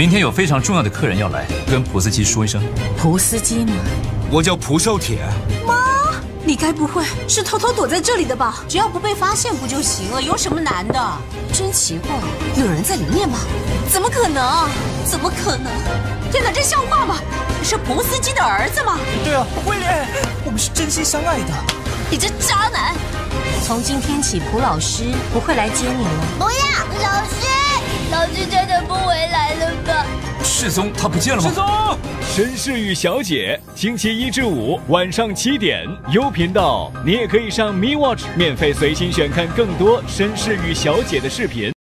明天有非常重要的客人要来，跟普斯基说一声。蒲司机吗？我叫蒲寿铁。妈你该不会是偷偷躲在这里的吧？只要不被发现不就行了？有什么难的？真奇怪，有人在里面吗？怎么可能？怎么可能？天哪，这像话吗？是蒲司机的儿子吗？对啊，威廉，我们是真心相爱的。你这渣男！从今天起，蒲老师不会来接你了。不要，老师，世宗他不见了吗？世宗，绅士与小姐，星期一至五晚上七点优频道，你也可以上 Me Watch 免费随心选看更多绅士与小姐的视频。